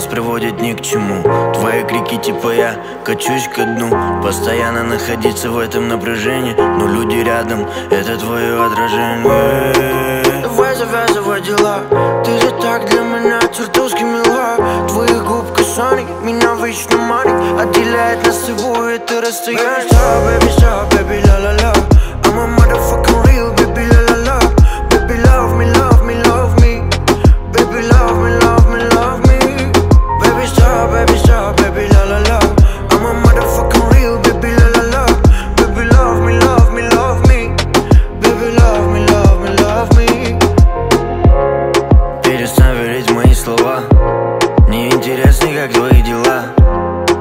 нас приводит ни к чему. Твои крики типа я качусь ко дну Постоянно находиться в этом напряжении. Но люди рядом, это твое отражение. Давай завязывай дела Ты же так для меня чертовски мила. Твоих губ касаний меня вечно манит. Отделяет нас всего это расстояние. Baby, stop, baby, stop, baby, la-la-la слова. Мне интересно, как твои дела.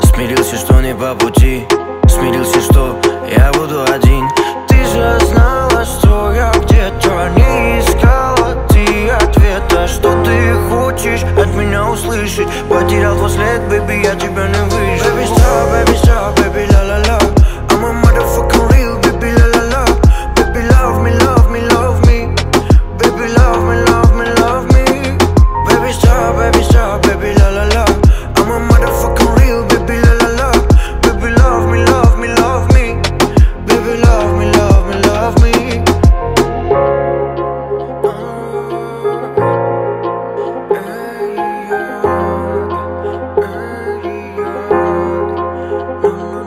Смирился, что не по пути. Смирился, что я буду один. Ты же знала, что я где-то не искала. Ты ответа, что ты хочешь от меня услышать. Потерял твой след, baby, я тебя не выжил I'm